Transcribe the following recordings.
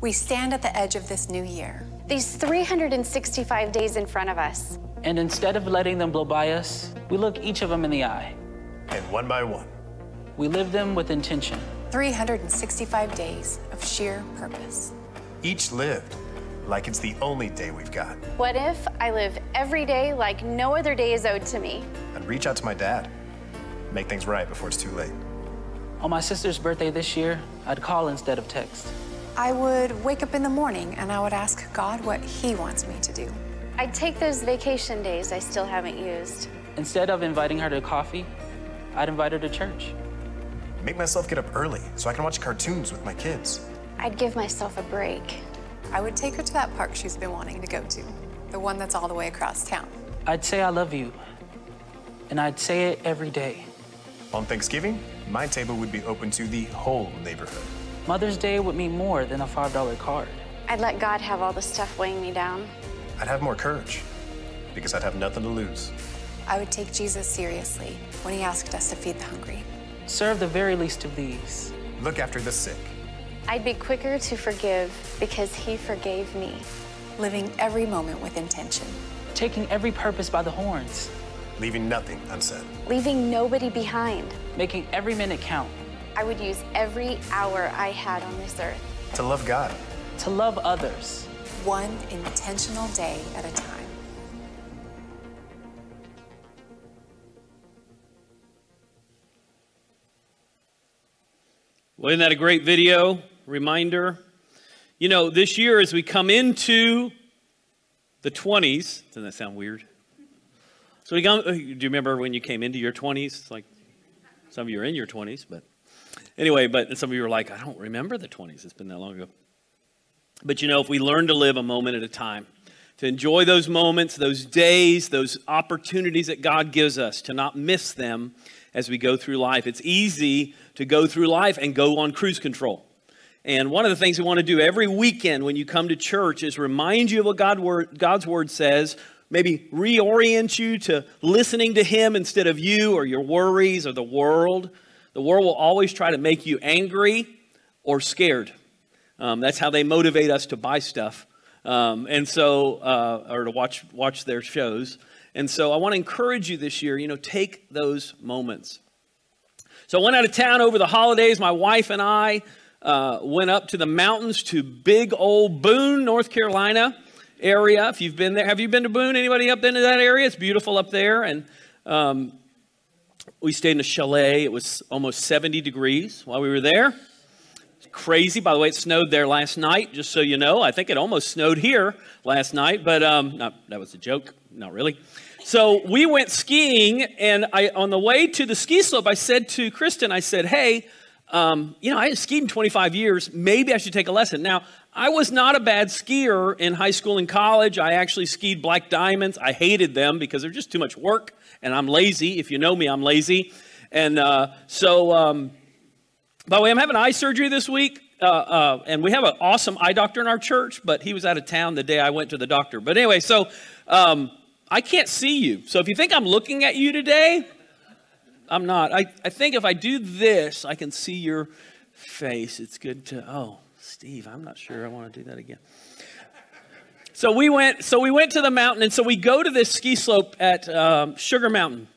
We stand at the edge of this new year. These 365 days in front of us. And instead of letting them blow by us, we look each of them in the eye. And one by one, We live them with intention. 365 days of sheer purpose. each lived like it's the only day we've got. What if I live every day like no other day is owed to me? I'd reach out to my dad, make things right before it's too late. On my sister's birthday this year, I'd call instead of text. I would wake up in the morning and I would ask God what He wants me to do. I'd take those vacation days I still haven't used. Instead of inviting her to coffee, I'd invite her to church. Make myself get up early so I can watch cartoons with my kids. I'd give myself a break. I would take her to that park she's been wanting to go to, the one that's all the way across town. I'd say I love you, and I'd say it every day. On Thanksgiving, my table would be open to the whole neighborhood. Mother's Day would mean more than a $5 card. I'd let God have all the stuff weighing me down. I'd have more courage because I'd have nothing to lose. I would take Jesus seriously when He asked us to feed the hungry. Serve the very least of these. Look after the sick. I'd be quicker to forgive because He forgave me. Living every moment with intention. Taking every purpose by the horns. leaving nothing unsaid. Leaving nobody behind. Making every minute count. I would use every hour I had on this earth. To love God, To love others. One intentional day at a time. Well, isn't that a great video reminder? You know, this year as we come into the 20s, doesn't that sound weird? So, we come, uh, do you remember when you came into your 20s? Like, some of you are in your 20s, but anyway, but some of you are like, I don't remember the 20s. It's been that long ago. But you know, if we learn to live a moment at a time, to enjoy those moments, those days, those opportunities that God gives us, to not miss them as we go through life. It's easy to go through life and go on cruise control. And one of the things we want to do every weekend when you come to church is remind you of what God word, God's word says, maybe reorient you to listening to Him instead of you or your worries or the world. The world will always try to make you angry or scared. Um, that's how they motivate us to buy stuff, um, and so uh, or to watch watch their shows. And so I want to encourage you this year. You know, take those moments. So I went out of town over the holidays. My wife and I uh, went up to the mountains to big old Boone, North Carolina area. If you've been there, have you been to Boone? Anybody up into that area? It's beautiful up there, and um, we stayed in a chalet. It was almost 70 degrees while we were there crazy. By the way, it snowed there last night, just so you know. I think it almost snowed here last night, but um, not, that was a joke. Not really. So we went skiing, and I, on the way to the ski slope, I said to Kristen, I said, hey, um, you know, I haven't skied in 25 years. Maybe I should take a lesson. Now, I was not a bad skier in high school and college. I actually skied black diamonds. I hated them because they're just too much work, and I'm lazy. If you know me, I'm lazy. And uh, so, um, by the way, I'm having eye surgery this week, uh, uh, and we have an awesome eye doctor in our church, but he was out of town the day I went to the doctor. But anyway, so um, I can't see you. So if you think I'm looking at you today, I'm not. I, I think if I do this, I can see your face. It's good to, oh, Steve, I'm not sure I want to do that again. So we went. So we went to the mountain, and so we go to this ski slope at um, Sugar Mountain.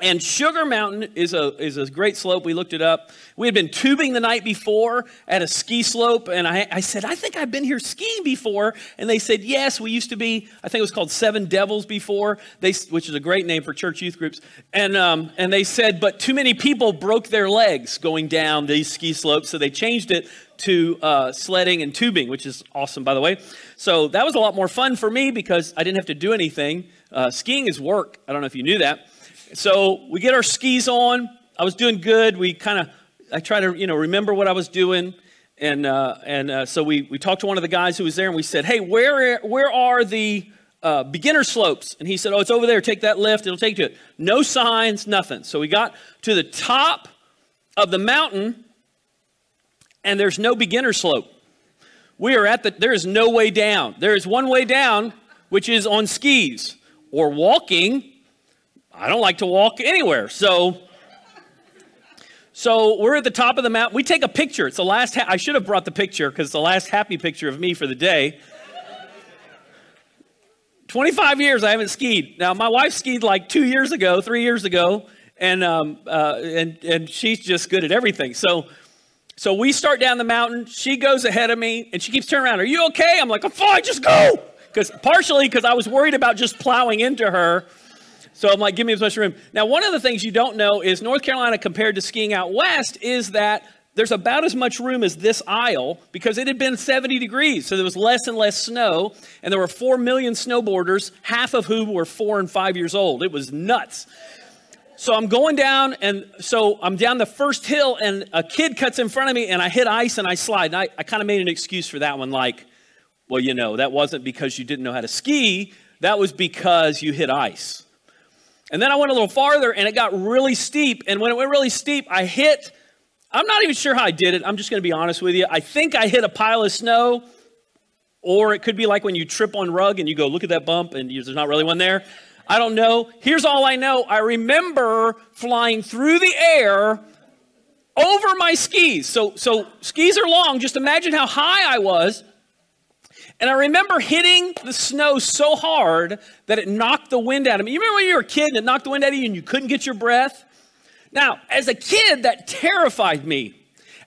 And Sugar Mountain is a, is a great slope. We looked it up. We had been tubing the night before at a ski slope, and I, I said, I think I've been here skiing before. And they said, Yes, we used to be, I think it was called Seven Devils before, they, which is a great name for church youth groups. And, um, and they said, But too many people broke their legs going down these ski slopes, so they changed it to uh, sledding and tubing, which is awesome, by the way. So that was a lot more fun for me because I didn't have to do anything. Uh, skiing is work. I don't know if you knew that. So we get our skis on. I was doing good. We kind of, I try to, you know, remember what I was doing. And, uh, and uh, so we, we talked to one of the guys who was there and we said, hey, where, where are the uh, beginner slopes? And he said, oh, it's over there. Take that lift. It'll take you to it. No signs, nothing. So we got to the top of the mountain and there's no beginner slope. We are at the, there is no way down. There is one way down, which is on skis or walking. I don't like to walk anywhere. So, So we're at the top of the mountain. We take a picture. It's the last. I should have brought the picture because it's the last happy picture of me for the day. 25 years I haven't skied. Now my wife skied like two years ago, three years ago, and um, uh, and and she's just good at everything. So. So we start down the mountain. She goes ahead of me, and she keeps turning around. Are you okay? I'm like, I'm fine. Just go. Because partially because I was worried about just plowing into her. So I'm like, give me as much room. Now, one of the things you don't know is North Carolina compared to skiing out west is that there's about as much room as this aisle because it had been 70 degrees. So there was less and less snow. And there were 4 million snowboarders, half of whom were four and five years old. It was nuts. So I'm going down, and so I'm down the first hill, and a kid cuts in front of me, and I hit ice and I slide. And I, I kind of made an excuse for that one, like, well, you know, that wasn't because you didn't know how to ski, that was because you hit ice. And then I went a little farther, and it got really steep. And when it went really steep, I hit, I'm not even sure how I did it. I'm just going to be honest with you. I think I hit a pile of snow, or it could be like when you trip on rug and you go, look at that bump, and there's not really one there. I don't know. Here's all I know I remember flying through the air over my skis. So, so skis are long. Just imagine how high I was. And I remember hitting the snow so hard that it knocked the wind out of me. You remember when you were a kid and it knocked the wind out of you and you couldn't get your breath? Now, as a kid, that terrified me.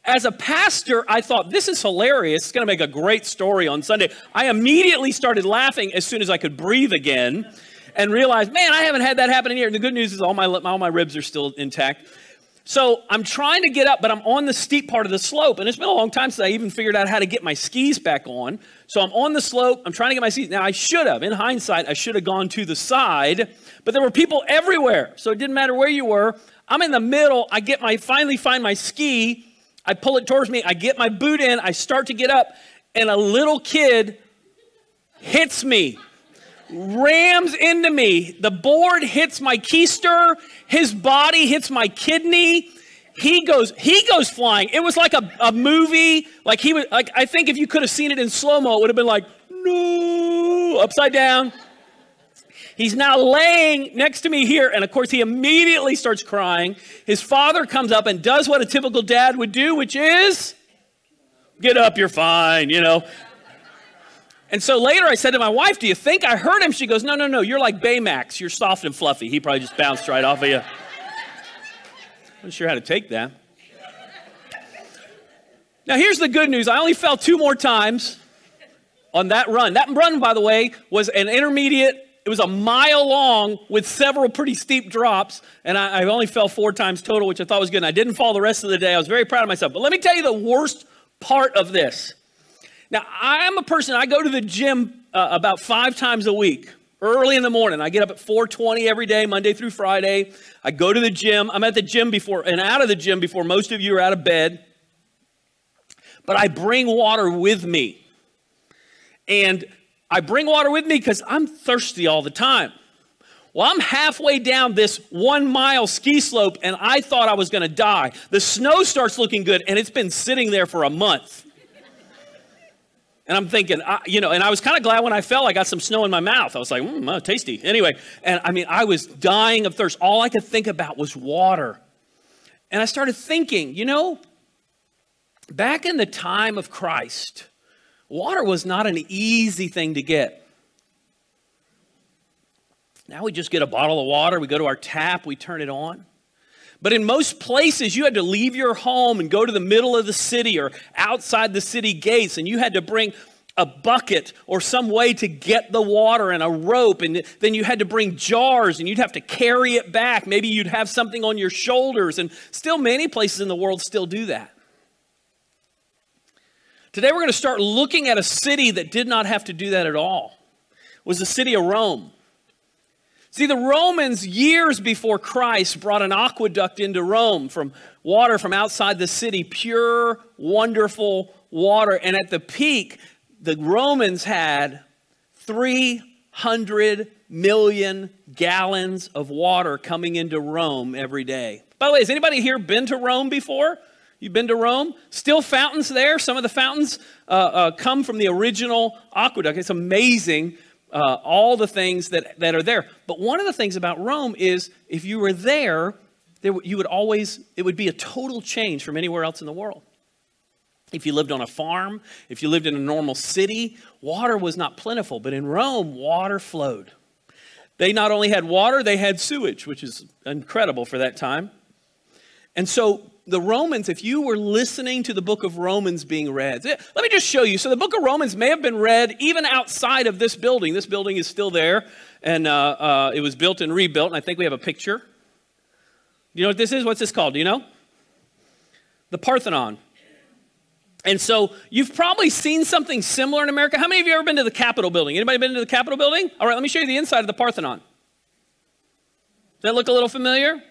As a pastor, I thought, this is hilarious. It's going to make a great story on Sunday. I immediately started laughing as soon as I could breathe again and realized, man, I haven't had that happen in. And the good news is all my, all my ribs are still intact. So I'm trying to get up, but I'm on the steep part of the slope. And it's been a long time since I even figured out how to get my skis back on. So I'm on the slope. I'm trying to get my skis. Now, I should have, in hindsight, I should have gone to the side, but there were people everywhere. So it didn't matter where you were. I'm in the middle. I get my, finally find my ski. I pull it towards me. I get my boot in. I start to get up, and a little kid hits me rams into me. The board hits my keister. His body hits my kidney. He goes, he goes flying. It was like a, a movie. Like he was, like, I think if you could have seen it in slow-mo, it would have been like, no, upside down. He's now laying next to me here, and of course, he immediately starts crying. His father comes up and does what a typical dad would do, which is, get up, you're fine, you know. And so later I said to my wife, Do you think I hurt him? She goes, No, no, no. You're like Baymax. You're soft and fluffy. He probably just bounced right off of you. I'm sure how to take that. Now, here's the good news I only fell two more times on that run. That run, by the way, was an intermediate. It was a mile long with several pretty steep drops, and I, I only fell four times total, which I thought was good. And I didn't fall the rest of the day. I was very proud of myself. But let me tell you the worst part of this. Now, I'm a person, I go to the gym uh, about five times a week, early in the morning. I get up at 4.20 every day, Monday through Friday. I go to the gym. I'm at the gym before, and out of the gym before most of you are out of bed. But I bring water with me. And I bring water with me because I'm thirsty all the time. Well, I'm halfway down this one mile ski slope and I thought I was going to die. The snow starts looking good and it's been sitting there for a month. And I'm thinking, I, you know, and I was kind of glad when I fell, I got some snow in my mouth. I was like, mmm, oh, tasty. Anyway, and I mean, I was dying of thirst. All I could think about was water. And I started thinking, you know, back in the time of Christ, water was not an easy thing to get. Now we just get a bottle of water, we go to our tap, we turn it on. But in most places, you had to leave your home and go to the middle of the city or outside the city gates, and you had to bring a bucket or some way to get the water and a rope, and then you had to bring jars and you'd have to carry it back. Maybe you'd have something on your shoulders, and still, many places in the world still do that. Today, we're going to start looking at a city that did not have to do that at all. It was the city of Rome. See, the Romans, years before Christ, brought an aqueduct into Rome from water from outside the city, pure, wonderful water. And at the peak, the Romans had 300 million gallons of water coming into Rome every day. By the way, has anybody here been to Rome before? You've been to Rome? Still fountains there. Some of the fountains uh, uh, come from the original aqueduct. It's amazing uh, all the things that, that are there. But one of the things about Rome is if you were there, there, you would always, it would be a total change from anywhere else in the world. If you lived on a farm, if you lived in a normal city, water was not plentiful, but in Rome, water flowed. They not only had water, they had sewage, which is incredible for that time. And so the Romans, if you were listening to the book of Romans being read, let me just show you. So the book of Romans may have been read even outside of this building. This building is still there, and uh, uh, it was built and rebuilt, and I think we have a picture. Do you know what this is? What's this called? Do you know? The Parthenon. And so you've probably seen something similar in America. How many of you ever been to the Capitol building? Anybody been to the Capitol building? All right, let me show you the inside of the Parthenon. Does that look a little familiar?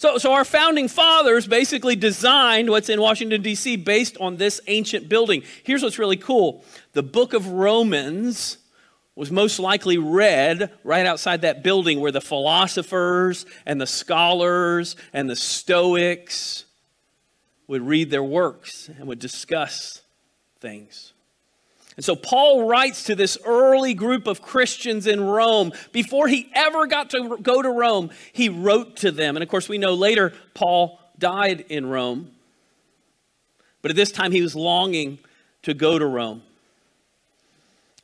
So, so our founding fathers basically designed what's in Washington, D.C., based on this ancient building. Here's what's really cool the book of Romans was most likely read right outside that building where the philosophers and the scholars and the Stoics would read their works and would discuss things. And so Paul writes to this early group of Christians in Rome. Before he ever got to go to Rome, he wrote to them. And of course, we know later Paul died in Rome. But at this time, he was longing to go to Rome.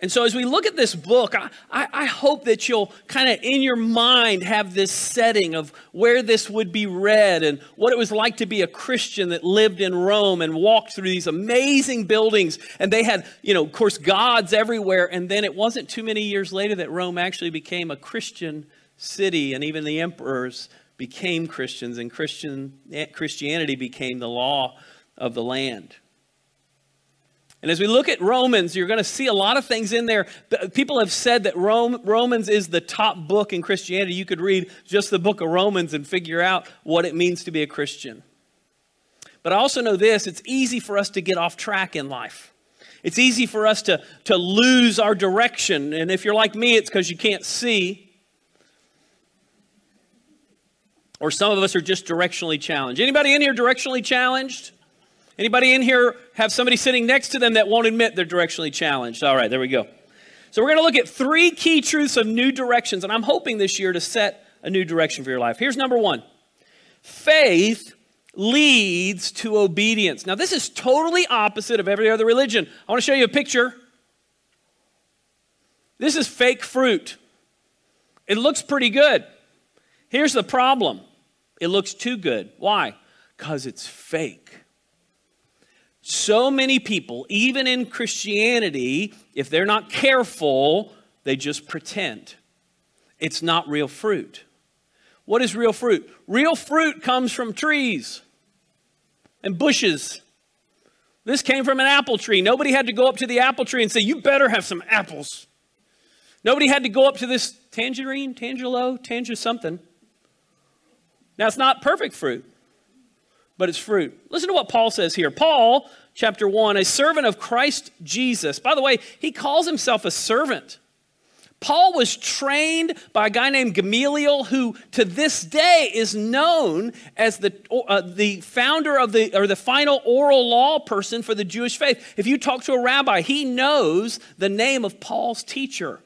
And so, as we look at this book, I, I, I hope that you'll kind of in your mind have this setting of where this would be read and what it was like to be a Christian that lived in Rome and walked through these amazing buildings. And they had, you know, of course, gods everywhere. And then it wasn't too many years later that Rome actually became a Christian city, and even the emperors became Christians, and Christian, eh, Christianity became the law of the land. And as we look at Romans, you're going to see a lot of things in there. People have said that Rome, Romans is the top book in Christianity. You could read just the book of Romans and figure out what it means to be a Christian. But I also know this it's easy for us to get off track in life. It's easy for us to, to lose our direction. And if you're like me, it's because you can't see. Or some of us are just directionally challenged. Anybody in here directionally challenged? Anybody in here have somebody sitting next to them that won't admit they're directionally challenged? All right, there we go. So we're going to look at three key truths of new directions, and I'm hoping this year to set a new direction for your life. Here's number one faith leads to obedience. Now, this is totally opposite of every other religion. I want to show you a picture. This is fake fruit. It looks pretty good. Here's the problem it looks too good. Why? Because it's fake. So many people, even in Christianity, if they're not careful, they just pretend. It's not real fruit. What is real fruit? Real fruit comes from trees and bushes. This came from an apple tree. Nobody had to go up to the apple tree and say, You better have some apples. Nobody had to go up to this tangerine, tangelo, tanger something. Now, it's not perfect fruit but it's fruit. Listen to what Paul says here. Paul, chapter 1, a servant of Christ Jesus. By the way, he calls himself a servant. Paul was trained by a guy named Gamaliel, who to this day is known as the, uh, the founder of the, or the final oral law person for the Jewish faith. If you talk to a rabbi, he knows the name of Paul's teacher.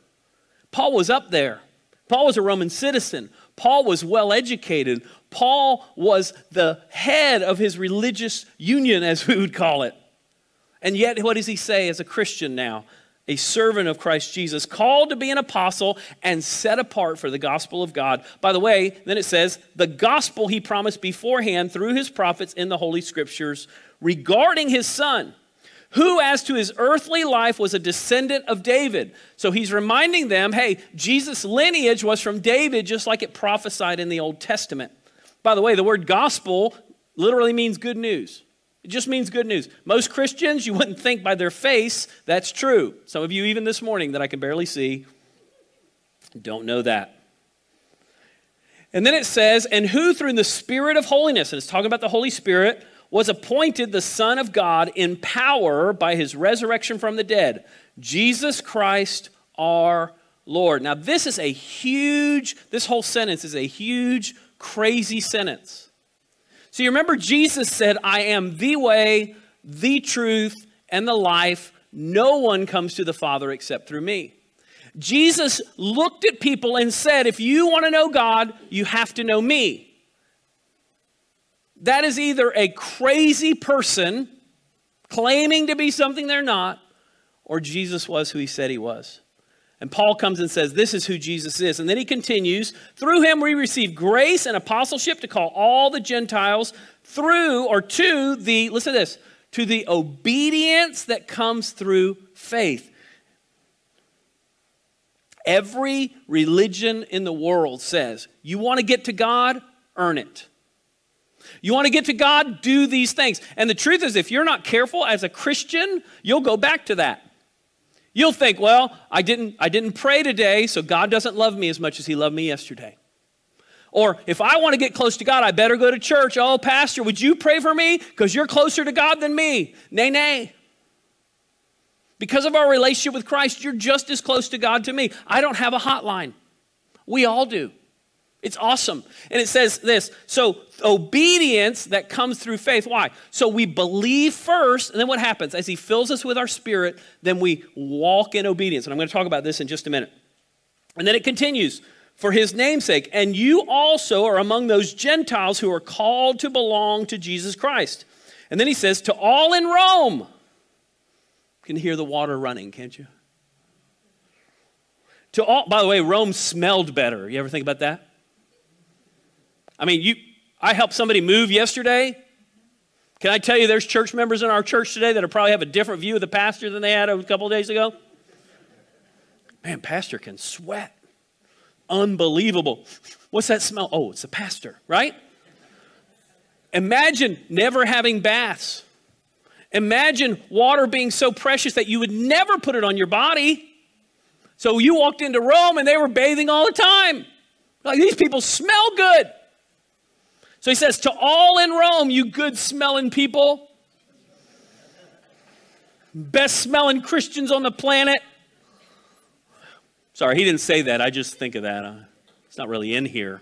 Paul was up there. Paul was a Roman citizen. Paul was well educated. Paul was the head of his religious union, as we would call it. And yet, what does he say as a Christian now? A servant of Christ Jesus, called to be an apostle and set apart for the gospel of God. By the way, then it says, the gospel he promised beforehand through his prophets in the Holy Scriptures regarding his son who, as to his earthly life, was a descendant of David. So he's reminding them hey, Jesus' lineage was from David, just like it prophesied in the Old Testament. By the way, the word gospel literally means good news. It just means good news. Most Christians, you wouldn't think by their face that's true. Some of you, even this morning, that I can barely see, don't know that. And then it says, and who through the Spirit of holiness, and it's talking about the Holy Spirit, was appointed the Son of God in power by his resurrection from the dead, Jesus Christ our Lord. Now, this is a huge, this whole sentence is a huge crazy sentence. So you remember Jesus said, I am the way, the truth, and the life. No one comes to the Father except through me. Jesus looked at people and said, If you want to know God, you have to know me. That is either a crazy person claiming to be something they're not, or Jesus was who he said he was. And Paul comes and says, This is who Jesus is. And then he continues, Through him we receive grace and apostleship to call all the Gentiles through or to the, listen to this, to the obedience that comes through faith. Every religion in the world says, You want to get to God? Earn it. You want to get to God? Do these things. And the truth is, if you're not careful as a Christian, you'll go back to that. You'll think, well, I didn't, I didn't pray today, so God doesn't love me as much as he loved me yesterday. Or if I want to get close to God, I better go to church. Oh, Pastor, would you pray for me? Because you're closer to God than me. Nay, nay. Because of our relationship with Christ, you're just as close to God to me. I don't have a hotline. We all do. It's awesome. And it says this so obedience that comes through faith. Why? So we believe first, and then what happens? As He fills us with our spirit, then we walk in obedience. And I'm going to talk about this in just a minute. And then it continues for His namesake. And you also are among those Gentiles who are called to belong to Jesus Christ. And then He says, to all in Rome. You can hear the water running, can't you? To all, by the way, Rome smelled better. You ever think about that? I mean, you, I helped somebody move yesterday. Can I tell you there's church members in our church today that probably have a different view of the pastor than they had a couple days ago? Man, pastor can sweat. Unbelievable. What's that smell? Oh, it's the pastor, right? Imagine never having baths. Imagine water being so precious that you would never put it on your body. So you walked into Rome and they were bathing all the time. Like these people smell good. So he says, To all in Rome, you good smelling people, best smelling Christians on the planet. Sorry, he didn't say that. I just think of that. Uh, it's not really in here.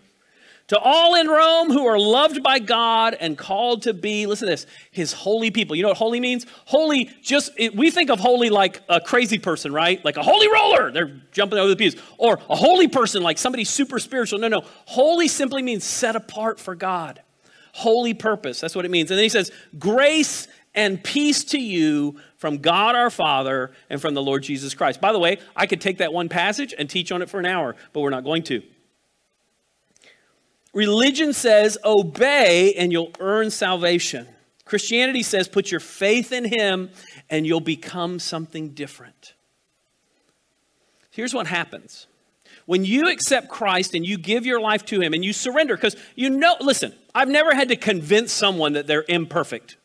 To all in Rome who are loved by God and called to be, listen to this, his holy people. You know what holy means? Holy, just, it, we think of holy like a crazy person, right? Like a holy roller. They're jumping over the pews. Or a holy person, like somebody super spiritual. No, no. Holy simply means set apart for God. Holy purpose. That's what it means. And then he says, grace and peace to you from God our Father and from the Lord Jesus Christ. By the way, I could take that one passage and teach on it for an hour, but we're not going to. Religion says obey and you'll earn salvation. Christianity says put your faith in Him and you'll become something different. Here's what happens when you accept Christ and you give your life to Him and you surrender, because you know, listen, I've never had to convince someone that they're imperfect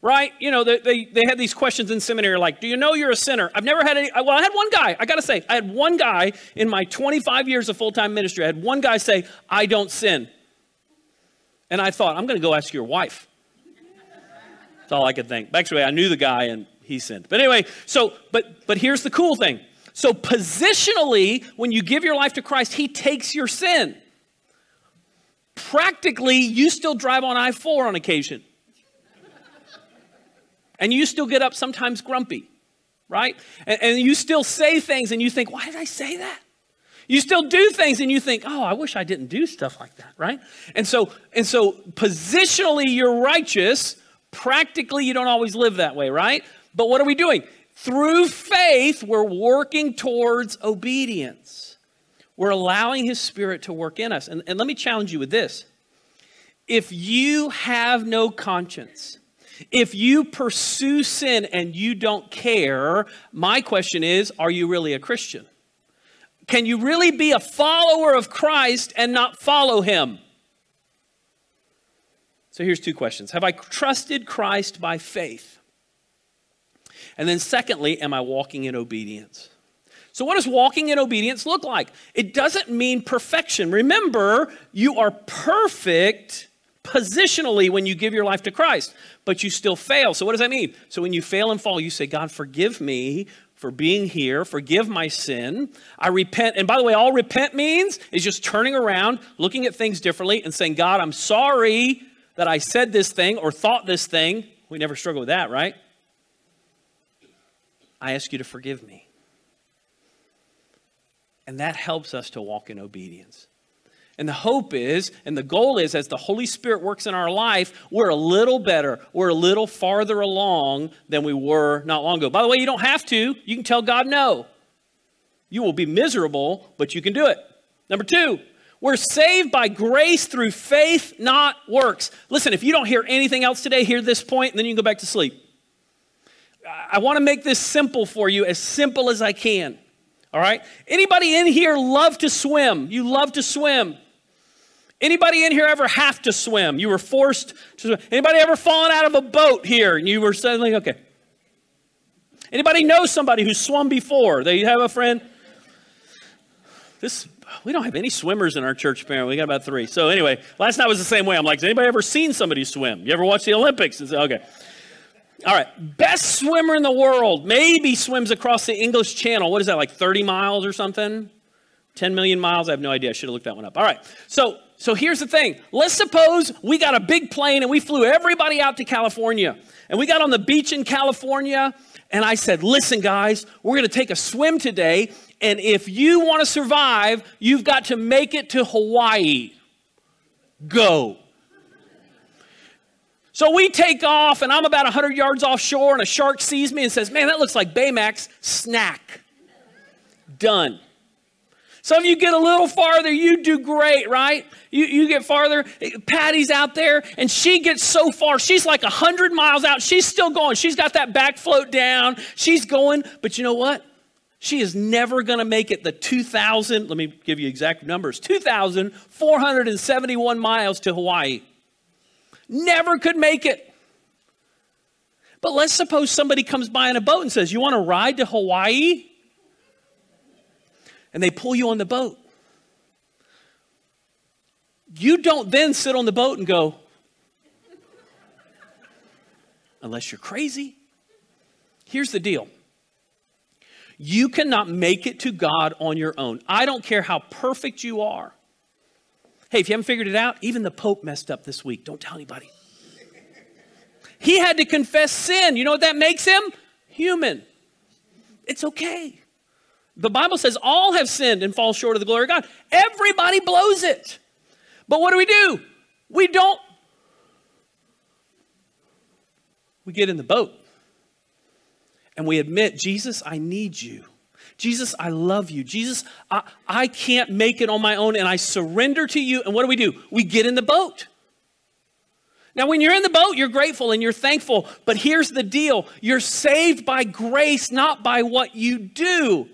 right? You know, they, they, they had these questions in seminary like, do you know you're a sinner? I've never had any, well, I had one guy, I got to say, I had one guy in my 25 years of full time ministry, I had one guy say, I don't sin. And I thought, I'm going to go ask your wife. That's all I could think. Actually, I knew the guy and he sinned. But anyway, so, but, but here's the cool thing. So, positionally, when you give your life to Christ, He takes your sin. Practically, you still drive on I 4 on occasion. And you still get up sometimes grumpy, right? And, and, you still say things and you think, why did I say that? You still do things and you think, oh, I wish I didn't do stuff like that, right? And so, and so positionally you're righteous. Practically, you don't always live that way, right? But what are we doing? Through faith, we're working towards obedience. We're allowing His Spirit to work in us. And, and let me challenge you with this. If you have no conscience, if you pursue sin and you don't care, my question is are you really a Christian? Can you really be a follower of Christ and not follow him? So here's two questions Have I trusted Christ by faith? And then, secondly, am I walking in obedience? So, what does walking in obedience look like? It doesn't mean perfection. Remember, you are perfect positionally when you give your life to Christ, but you still fail. So, what does that mean? So, when you fail and fall, you say, God, forgive me for being here, forgive my sin. I repent. And by the way, all repent means is just turning around, looking at things differently, and saying, God, I'm sorry that I said this thing or thought this thing. We never struggle with that, right? I ask you to forgive me. And that helps us to walk in obedience. And the hope is, and the goal is, as the Holy Spirit works in our life, we're a little better, we're a little farther along than we were not long ago. By the way, you don't have to. You can tell God no. You will be miserable, but you can do it. Number two, we're saved by grace through faith, not works. Listen, if you don't hear anything else today, hear this point, and then you can go back to sleep. I want to make this simple for you, as simple as I can. All right? Anybody in here love to swim? You love to swim. Anybody in here ever have to swim? You were forced to swim. Anybody ever fallen out of a boat here and you were suddenly okay? Anybody know somebody who swum before? They have a friend. This we don't have any swimmers in our church apparently. We got about three. So anyway, last night was the same way. I'm like, has anybody ever seen somebody swim? You ever watch the Olympics? Say, okay. All right, best swimmer in the world. Maybe swims across the English Channel. What is that, like 30 miles or something? 10 million miles? I have no idea. I should have looked that one up. All right, so so here's the thing. Let's suppose we got a big plane and we flew everybody out to California. And we got on the beach in California and I said, listen, guys, we're going to take a swim today. And if you want to survive, you've got to make it to Hawaii. Go. So we take off, and I'm about 100 yards offshore, and a shark sees me and says, Man, that looks like Baymax. Snack. Done. Some of you get a little farther, you do great, right? You, you get farther. Patty's out there, and she gets so far. She's like 100 miles out. She's still going. She's got that back float down. She's going, but you know what? She is never going to make it the 2,000, let me give you exact numbers 2,471 miles to Hawaii. Never could make it. But let's suppose somebody comes by in a boat and says, You want to ride to Hawaii? And they pull you on the boat. You don't then sit on the boat and go, unless you're crazy. Here's the deal you cannot make it to God on your own. I don't care how perfect you are. Hey, if you haven't figured it out, even the Pope messed up this week. Don't tell anybody. He had to confess sin. You know what that makes him? Human. It's okay. The Bible says all have sinned and fall short of the glory of God. Everybody blows it. But what do we do? We don't. We get in the boat and we admit, Jesus, I need you. Jesus, I love you. Jesus, I, I can't make it on my own, and I surrender to you. And what do we do? We get in the boat. Now, when you're in the boat, you're grateful and you're thankful. But here's the deal you're saved by grace, not by what you do.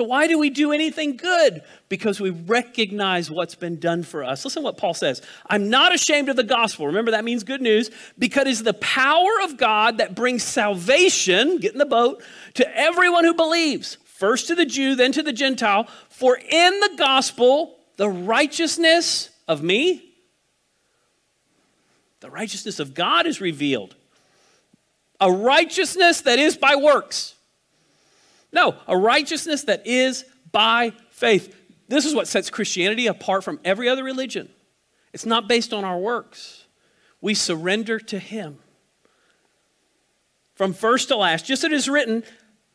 So, why do we do anything good? Because we recognize what's been done for us. Listen to what Paul says I'm not ashamed of the gospel. Remember, that means good news because it's the power of God that brings salvation, get in the boat, to everyone who believes first to the Jew, then to the Gentile. For in the gospel, the righteousness of me, the righteousness of God is revealed. A righteousness that is by works. No, a righteousness that is by faith. This is what sets Christianity apart from every other religion. It's not based on our works. We surrender to Him. From first to last, just as it is written,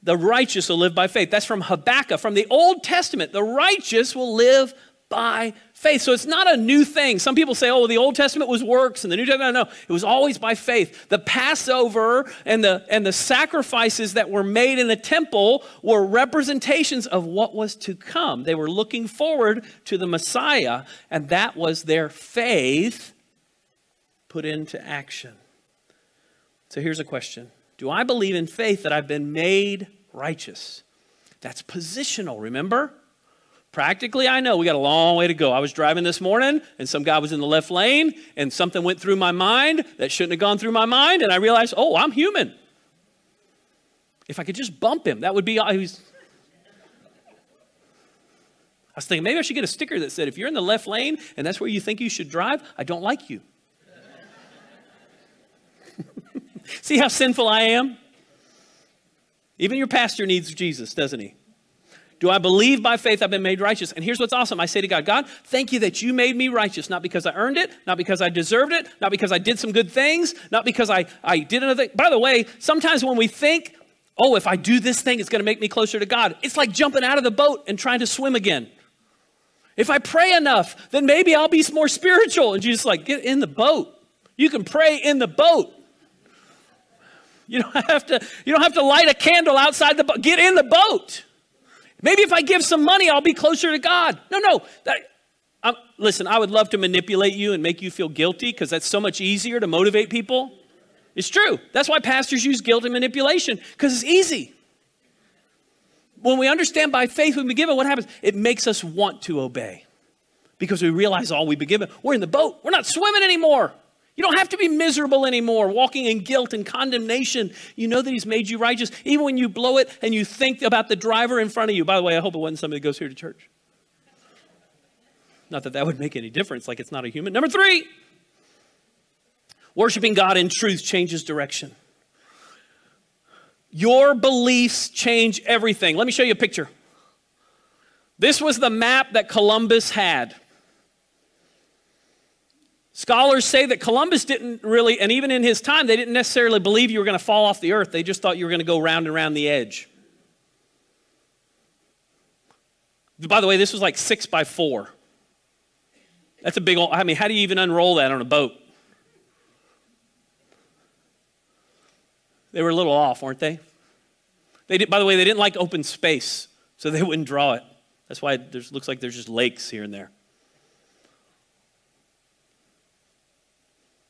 the righteous will live by faith. That's from Habakkuk, from the Old Testament. The righteous will live by faith. So it's not a new thing. Some people say, oh, the Old Testament was works and the New Testament, no, no. It was always by faith. The Passover and the, and the sacrifices that were made in the temple were representations of what was to come. They were looking forward to the Messiah, and that was their faith put into action. So here's a question Do I believe in faith that I've been made righteous. That's positional, remember? Practically, I know we got a long way to go. I was driving this morning and some guy was in the left lane and something went through my mind that shouldn't have gone through my mind and I realized, oh, I'm human. If I could just bump him, that would be. I was, I was thinking maybe I should get a sticker that said, if you're in the left lane and that's where you think you should drive, I don't like you. See how sinful I am? Even your pastor needs Jesus, doesn't he? Do I believe by faith I've been made righteous? And here's what's awesome. I say to God, God, thank you that you made me righteous, not because I earned it, not because I deserved it, not because I did some good things, not because I, I did another thing. By the way, sometimes when we think, oh, if I do this thing, it's going to make me closer to God, it's like jumping out of the boat and trying to swim again. If I pray enough, then maybe I'll be more spiritual. And Jesus like, get in the boat. You can pray in the boat. You don't have to, you don't have to light a candle outside the boat. Get in the boat. Maybe if I give some money, I'll be closer to God. No, no. That, I'm, listen, I would love to manipulate you and make you feel guilty because that's so much easier to motivate people. It's true. That's why pastors use guilt and manipulation because it's easy. When we understand by faith we've been given, what happens? It makes us want to obey because we realize all we've been given. We're in the boat, we're not swimming anymore. You don't have to be miserable anymore, walking in guilt and condemnation. You know that He's made you righteous, even when you blow it and you think about the driver in front of you. By the way, I hope it wasn't somebody that goes here to church. Not that that would make any difference, like it's not a human. Number three, worshiping God in truth changes direction. Your beliefs change everything. Let me show you a picture. This was the map that Columbus had. Scholars say that Columbus didn't really, and even in his time, they didn't necessarily believe you were going to fall off the earth. They just thought you were going to go round and round the edge. By the way, this was like six by four. That's a big old, I mean, how do you even unroll that on a boat? They were a little off, weren't they? They did, by the way, they didn't like open space, so they wouldn't draw it. That's why it looks like there's just lakes here and there.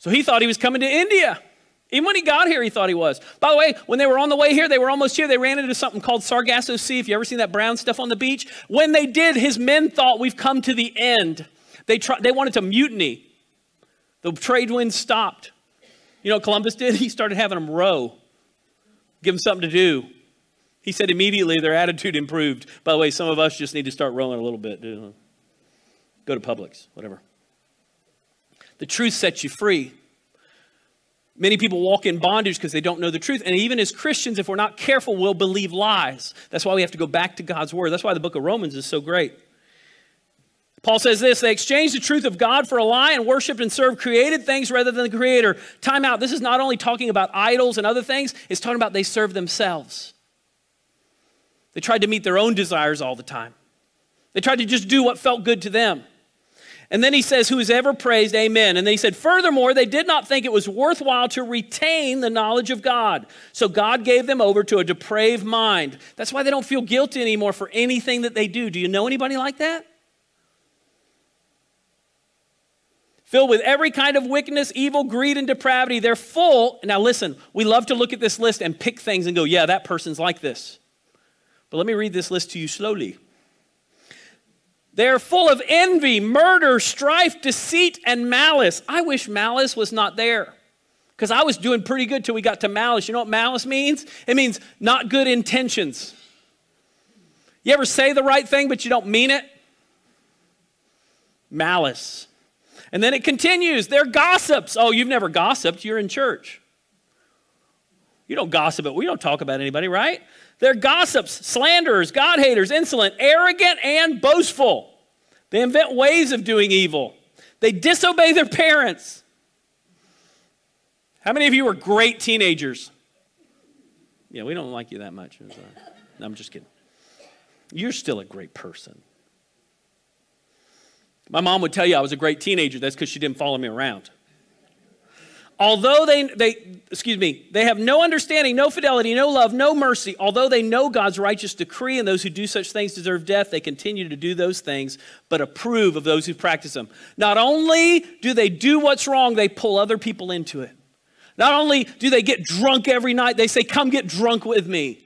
So he thought he was coming to India. Even when he got here, he thought he was. By the way, when they were on the way here, they were almost here. They ran into something called Sargasso Sea. If you ever seen that brown stuff on the beach, when they did, his men thought we've come to the end. They tried, they wanted to mutiny. The trade winds stopped. You know what Columbus did? He started having them row, give them something to do. He said immediately their attitude improved. By the way, some of us just need to start rowing a little bit. Go to Publix, whatever. The truth sets you free. Many people walk in bondage because they don't know the truth. And even as Christians, if we're not careful, we'll believe lies. That's why we have to go back to God's word. That's why the book of Romans is so great. Paul says this they exchanged the truth of God for a lie and worshiped and served created things rather than the creator. Time out. This is not only talking about idols and other things, it's talking about they serve themselves. They tried to meet their own desires all the time. They tried to just do what felt good to them. And then he says, Who is ever praised, amen. And then he said, Furthermore, they did not think it was worthwhile to retain the knowledge of God. So God gave them over to a depraved mind. That's why they don't feel guilty anymore for anything that they do. Do you know anybody like that? Filled with every kind of wickedness, evil, greed, and depravity. They're full. Now, listen, we love to look at this list and pick things and go, Yeah, that person's like this. But let me read this list to you slowly. They're full of envy, murder, strife, deceit, and malice. I wish malice was not there because I was doing pretty good till we got to malice. You know what malice means? It means not good intentions. You ever say the right thing, but you don't mean it? Malice. And then it continues. They're gossips. Oh, you've never gossiped. You're in church. You don't gossip, we don't talk about anybody, right? They're gossips, slanderers, God haters, insolent, arrogant, and boastful. They invent ways of doing evil. They disobey their parents. How many of you were great teenagers? Yeah, we don't like you that much. No, I'm just kidding. You're still a great person. My mom would tell you I was a great teenager. That's because she didn't follow me around. Although they, they, excuse me, they have no understanding, no fidelity, no love, no mercy, although they know God's righteous decree and those who do such things deserve death, they continue to do those things, but approve of those who practice them. Not only do they do what's wrong, they pull other people into it. Not only do they get drunk every night, they say, Come get drunk with me.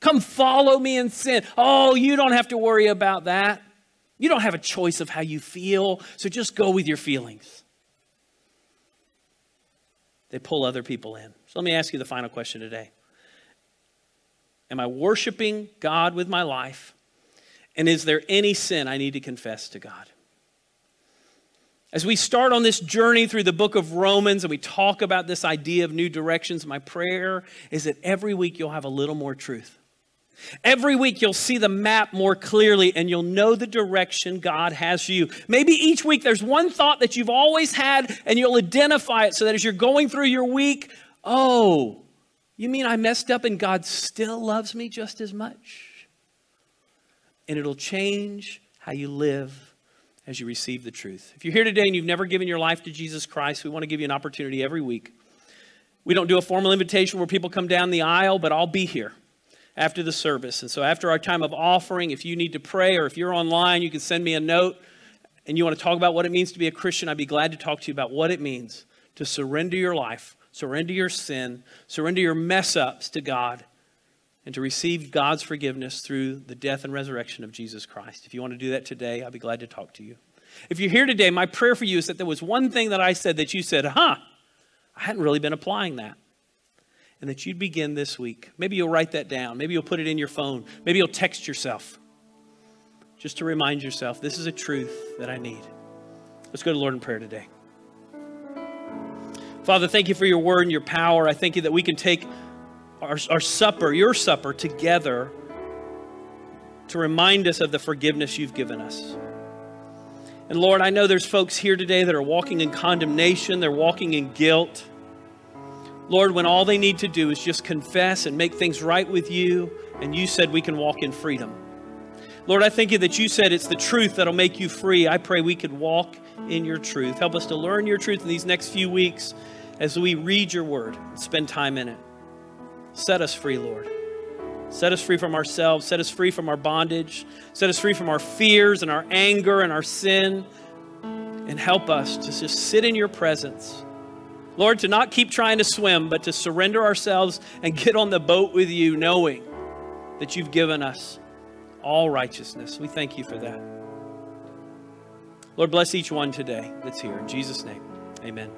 Come follow me in sin. Oh, you don't have to worry about that. You don't have a choice of how you feel, so just go with your feelings they pull other people in. So let me ask you the final question today Am I worshiping God with my life? And is there any sin I need to confess to God? As we start on this journey through the book of Romans and we talk about this idea of new directions, my prayer is that every week you'll have a little more truth. Every week you'll see the map more clearly and you'll know the direction God has for you. Maybe each week there's one thought that you've always had and you'll identify it so that as you're going through your week, oh, you mean I messed up and God still loves me just as much? And it'll change how you live as you receive the truth. If you're here today and you've never given your life to Jesus Christ, we want to give you an opportunity every week. We don't do a formal invitation where people come down the aisle, but I'll be here after the service. And so after our time of offering, if you need to pray or if you're online, you can send me a note and you want to talk about what it means to be a Christian. I'd be glad to talk to you about what it means to surrender your life, surrender your sin, surrender your mess ups to God, and to receive God's forgiveness through the death and resurrection of Jesus Christ. If you want to do that today, I'd be glad to talk to you. If you're here today, my prayer for you is that there was one thing that I said that you said, huh, I hadn't really been applying that. And that you'd begin this week. Maybe you'll write that down. Maybe you'll put it in your phone. Maybe you'll text yourself just to remind yourself this is a truth that I need. Let's go to Lord in prayer today. Father, thank you for your word and your power. I thank you that we can take our, our supper, your supper, together to remind us of the forgiveness you've given us. And Lord, I know there's folks here today that are walking in condemnation, they're walking in guilt. Lord, when all they need to do is just confess and make things right with you, and you said we can walk in freedom. Lord, I thank you that you said it's the truth that'll make you free. I pray we could walk in your truth. Help us to learn your truth in these next few weeks as we read your word and spend time in it. Set us free, Lord. Set us free from ourselves. Set us free from our bondage. Set us free from our fears and our anger and our sin. And help us to just sit in your presence. Lord, to not keep trying to swim, but to surrender ourselves and get on the boat with you, knowing that you've given us all righteousness. We thank you for that. Lord, bless each one today that's here. In Jesus' name, amen.